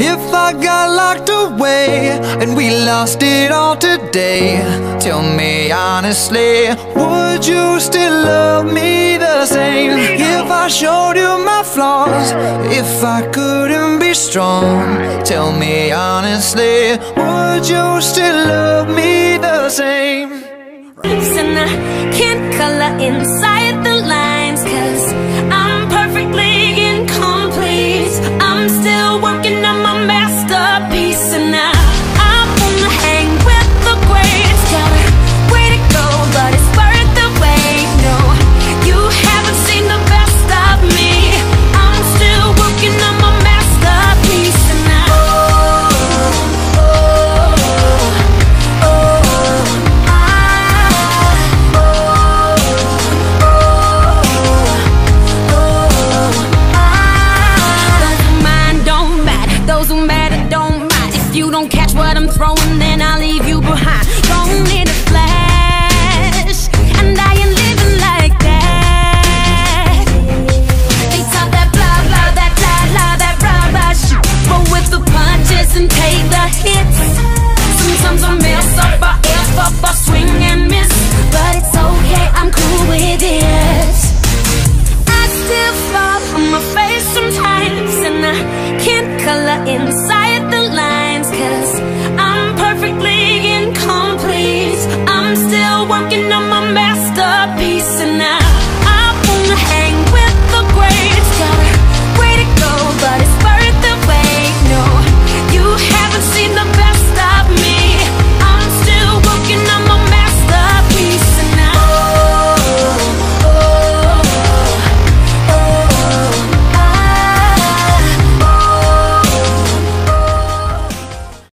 If I got locked away and we lost it all today, tell me honestly, would you still love me the same? If I showed you my flaws, if I couldn't be strong, tell me honestly, would you still love me the same? And I can't color inside don't catch what I'm throwing, then I'll leave you behind. Don't need a flash, and I ain't living like that. They talk that blah blah, that blah blah, that blah blah shit. Roll with the punches and take the hits. Sometimes I mess up, I F up, I swing and miss, but it's okay. I'm cool with it. I still fall on my face sometimes And I can't color inside working on my